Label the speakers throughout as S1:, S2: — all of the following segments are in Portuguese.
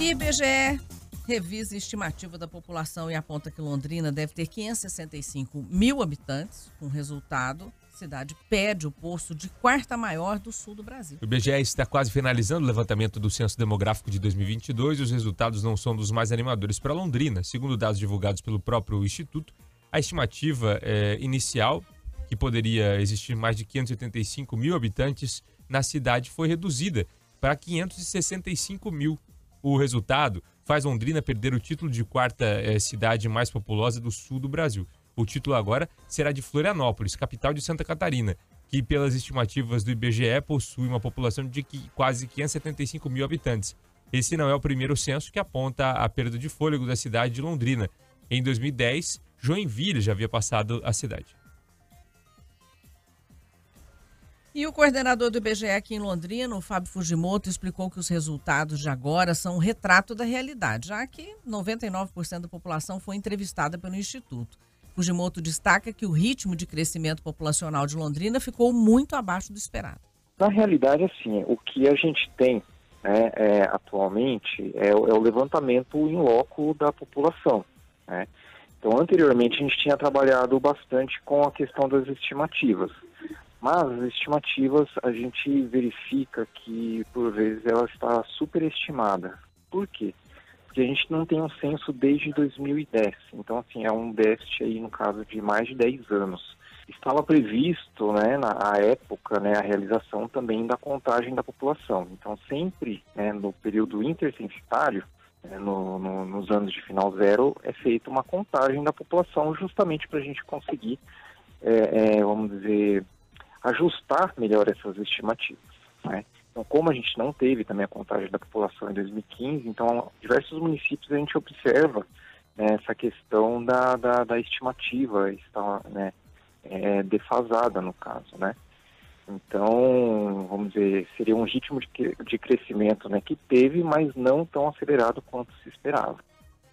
S1: IBGE revisa a estimativa da população e aponta que Londrina deve ter 565 mil habitantes. Com resultado, a cidade pede o posto de quarta maior do sul do Brasil.
S2: O IBGE está quase finalizando o levantamento do censo demográfico de 2022 e os resultados não são dos mais animadores para Londrina. Segundo dados divulgados pelo próprio Instituto, a estimativa é, inicial, que poderia existir mais de 585 mil habitantes na cidade, foi reduzida para 565 mil o resultado faz Londrina perder o título de quarta eh, cidade mais populosa do sul do Brasil. O título agora será de Florianópolis, capital de Santa Catarina, que, pelas estimativas do IBGE, possui uma população de quase 575 mil habitantes. Esse não é o primeiro censo que aponta a perda de fôlego da cidade de Londrina. Em 2010, Joinville já havia passado a cidade.
S1: E o coordenador do IBGE aqui em Londrina, o Fábio Fujimoto, explicou que os resultados de agora são um retrato da realidade, já que 99% da população foi entrevistada pelo Instituto. Fujimoto destaca que o ritmo de crescimento populacional de Londrina ficou muito abaixo do esperado.
S3: Na realidade, assim, o que a gente tem né, é, atualmente é, é, o levantamento em loco da população. Né? Então, anteriormente, a gente tinha trabalhado bastante com a questão das estimativas. Mas as estimativas a gente verifica que por vezes ela está superestimada. Por quê? Porque a gente não tem um censo desde 2010. Então, assim, é um déficit aí no caso de mais de 10 anos. Estava previsto, né, na época, né, a realização também da contagem da população. Então, sempre né, no período intercensitário, né, no, no, nos anos de final zero, é feita uma contagem da população justamente para a gente conseguir, é, é, vamos dizer, ajustar melhor essas estimativas. Né? Então, como a gente não teve também a contagem da população em 2015, então diversos municípios a gente observa né, essa questão da, da, da estimativa está né, é, defasada no caso, né? Então, vamos dizer, seria um ritmo de, de crescimento né, que teve, mas não tão acelerado quanto se esperava.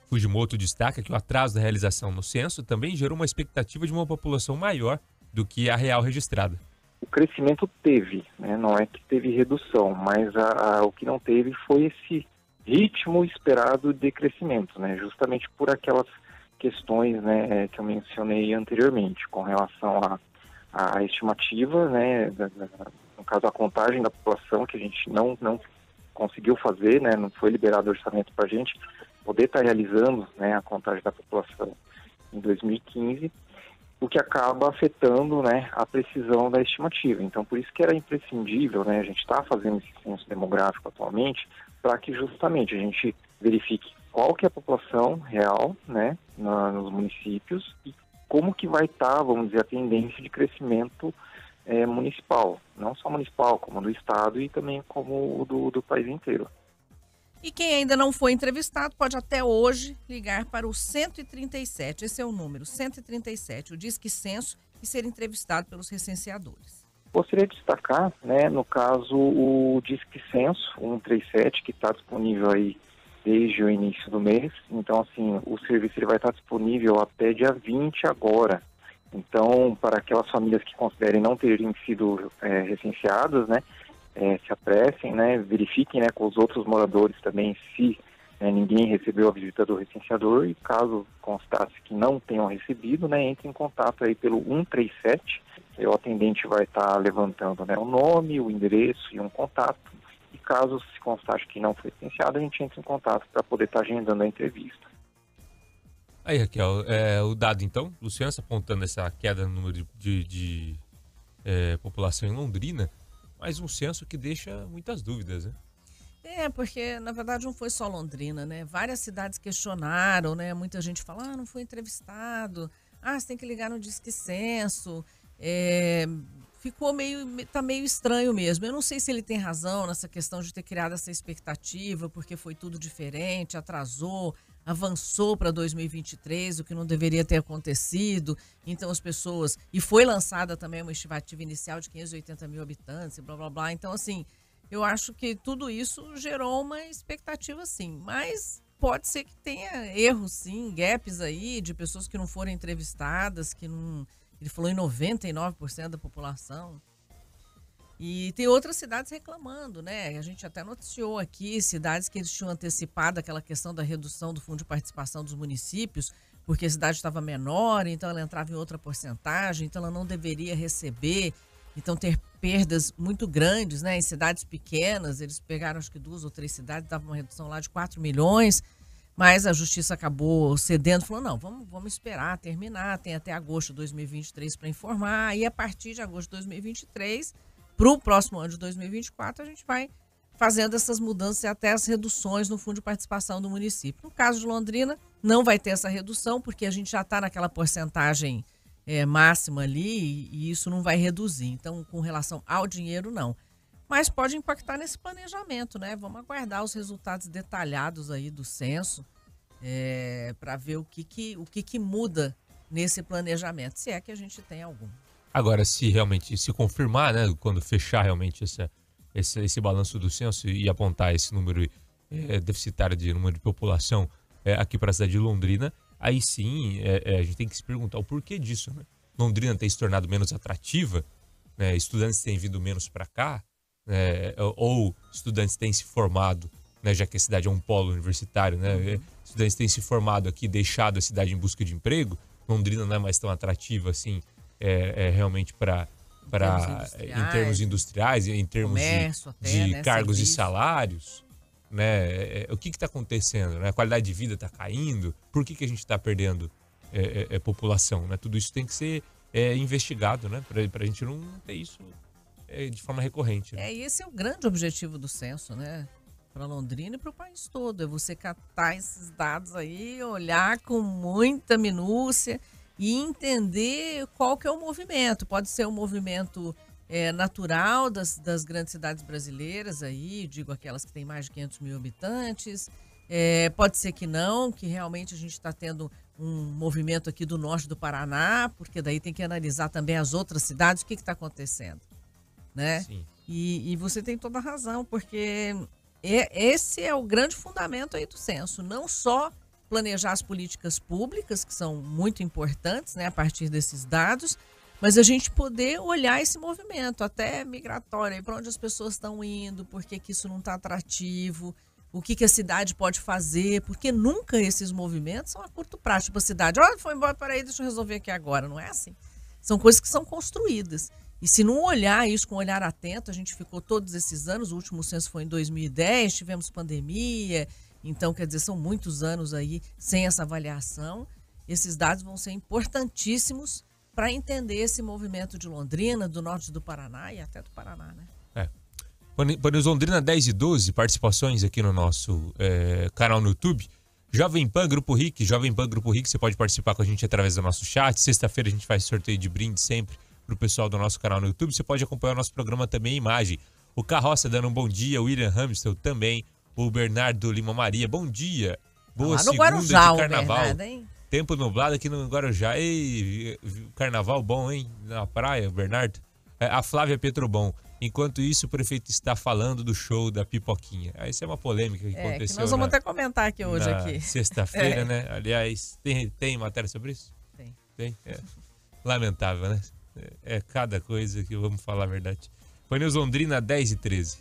S2: Fujimoto destaca que o atraso da realização no censo também gerou uma expectativa de uma população maior do que a real registrada
S3: o crescimento teve, né? não é que teve redução, mas a, a, o que não teve foi esse ritmo esperado de crescimento, né? justamente por aquelas questões né, que eu mencionei anteriormente, com relação à estimativa, né, da, da, no caso a contagem da população, que a gente não, não conseguiu fazer, né, não foi liberado orçamento para a gente poder estar tá realizando né, a contagem da população em 2015, o que acaba afetando né, a precisão da estimativa. Então, por isso que era imprescindível, né, a gente está fazendo esse censo demográfico atualmente, para que justamente a gente verifique qual que é a população real né, na, nos municípios e como que vai estar, tá, vamos dizer, a tendência de crescimento é, municipal, não só municipal, como do estado e também como do, do país inteiro.
S1: E quem ainda não foi entrevistado pode até hoje ligar para o 137, esse é o número, 137, o Disque Censo, e ser entrevistado pelos recenseadores.
S3: Gostaria de destacar, né, no caso, o Disque Censo 137, que está disponível aí desde o início do mês. Então, assim, o serviço ele vai estar disponível até dia 20 agora. Então, para aquelas famílias que considerem não terem sido é, recenseadas, né, é, se apressem, né, verifiquem né, com os outros moradores também se né, ninguém recebeu a visita do recenseador e caso constasse que não tenham recebido, né, entre em contato aí pelo 137, o atendente vai estar tá levantando né, o nome, o endereço e um contato. E caso se constate que não foi recenseado, a gente entra em contato para poder estar tá agendando a entrevista.
S2: Aí, Raquel, é, o dado então, Luciano apontando essa queda no número de, de, de é, população em Londrina, mas um censo que deixa muitas dúvidas, né?
S1: É, porque na verdade não foi só Londrina, né? Várias cidades questionaram, né? Muita gente fala, ah, não foi entrevistado, ah, você tem que ligar no Disque Censo. É, ficou meio, tá meio estranho mesmo. Eu não sei se ele tem razão nessa questão de ter criado essa expectativa, porque foi tudo diferente, atrasou, avançou para 2023, o que não deveria ter acontecido. Então as pessoas. E foi lançada também uma estimativa inicial de 580 mil habitantes, blá blá blá. Então, assim, eu acho que tudo isso gerou uma expectativa, sim. Mas pode ser que tenha erros, sim, gaps aí, de pessoas que não foram entrevistadas, que não. Ele falou em 99% da população. E tem outras cidades reclamando, né? A gente até noticiou aqui cidades que eles tinham antecipado aquela questão da redução do fundo de participação dos municípios, porque a cidade estava menor, então ela entrava em outra porcentagem, então ela não deveria receber, então ter perdas muito grandes, né? Em cidades pequenas, eles pegaram acho que duas ou três cidades, dava uma redução lá de 4 milhões, mas a justiça acabou cedendo, falou: não, vamos, vamos esperar terminar, tem até agosto de 2023 para informar, e a partir de agosto de 2023 para o próximo ano de 2024, a gente vai fazendo essas mudanças e até as reduções no fundo de participação do município. No caso de Londrina, não vai ter essa redução, porque a gente já está naquela porcentagem é, máxima ali e, isso não vai reduzir. Então, com relação ao dinheiro, não. Mas pode impactar nesse planejamento, né? Vamos aguardar os resultados detalhados aí do censo é, para ver o, que, que, o que, que muda nesse planejamento, se é que a gente tem algum.
S2: Agora, se realmente se confirmar, né, quando fechar realmente essa, esse, esse balanço do censo e apontar esse número é, deficitário de número de população é, aqui para a cidade de Londrina, aí sim é, a gente tem que se perguntar o porquê disso. Né? Londrina tem se tornado menos atrativa, né? estudantes têm vindo menos para cá, né? ou estudantes têm se formado, né? já que a cidade é um polo universitário, né? Uhum. estudantes têm se formado aqui, deixado a cidade em busca de emprego. Londrina não é mais tão atrativa assim é, é realmente para para em termos industriais, em termos de, até, de né, cargos serviço. e salários, né? É, é, o que está acontecendo? Né? A qualidade de vida está caindo? Por que, que a gente está perdendo é, é, população? Né? Tudo isso tem que ser investigado, né? Para a gente não ter isso de forma recorrente.
S1: Né? É, e esse é o grande objetivo do censo, né? Para Londrina e para o país todo. É você catar esses dados aí, olhar com muita minúcia e entender qual que é o movimento. Pode ser um movimento é, natural das, das grandes cidades brasileiras aí, digo aquelas que têm mais de 500 mil habitantes. É, pode ser que não, que realmente a gente está tendo um movimento aqui do norte do Paraná, porque daí tem que analisar também as outras cidades, o que está acontecendo, né? Sim. E, e, você tem toda a razão, porque é, esse é o grande fundamento aí do censo, não só planejar as políticas públicas, que são muito importantes né, a partir desses dados, mas a gente poder olhar esse movimento, até migratório, para onde as pessoas estão indo, por que, isso não está atrativo, o que, que a cidade pode fazer, porque nunca esses movimentos são a curto prazo. Tipo, a cidade, olha, foi embora, para aí, deixa eu resolver aqui agora. Não é assim. São coisas que são construídas. E se não olhar isso com um olhar atento, a gente ficou todos esses anos, o último censo foi em 2010, tivemos pandemia, então, quer dizer, são muitos anos aí sem essa avaliação. Esses dados vão ser importantíssimos para entender esse movimento de Londrina, do norte do Paraná e até do Paraná, né?
S2: É. Panis Londrina 10 e 12, participações aqui no nosso é, canal no YouTube. Jovem Pan Grupo RIC, Jovem Pan Grupo RIC, você pode participar com a gente através do nosso chat. Sexta-feira a gente faz sorteio de brinde sempre para o pessoal do nosso canal no YouTube. Você pode acompanhar o nosso programa também em imagem. O Carroça dando um bom dia, William Hamilton também o Bernardo Lima Maria. Bom dia. Boa ah, segunda Guarujá, de carnaval. Bernardo, Tempo nublado aqui no Guarujá. Ei, carnaval bom, hein? Na praia, Bernardo. É, a Flávia Petrobon. Enquanto isso, o prefeito está falando do show da pipoquinha. Ah, isso é uma polêmica que é, aconteceu. Que
S1: nós vamos na, até comentar aqui hoje aqui.
S2: Sexta-feira, é. né? Aliás, tem, tem matéria sobre isso?
S1: Tem.
S2: Tem? É. Lamentável, né? É, é cada coisa que vamos falar a verdade. Foi News Londrina 10 e 13.